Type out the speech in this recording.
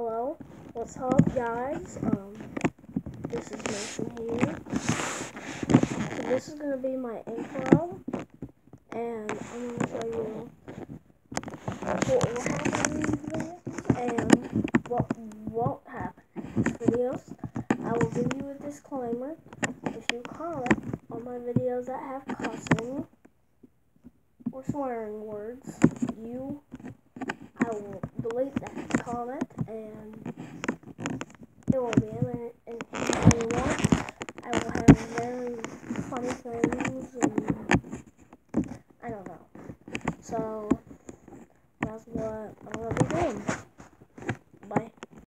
Hello, what's up, guys? Um, this is Mason here. So this is gonna be my intro, and I'm gonna show you what will happen in these videos and what won't happen in videos. I will give you a disclaimer. If you comment on my videos that have cussing or swearing words, Comment, and it will be and if you want, I will have very funny things, and I don't know. So that's what I'm gonna be doing.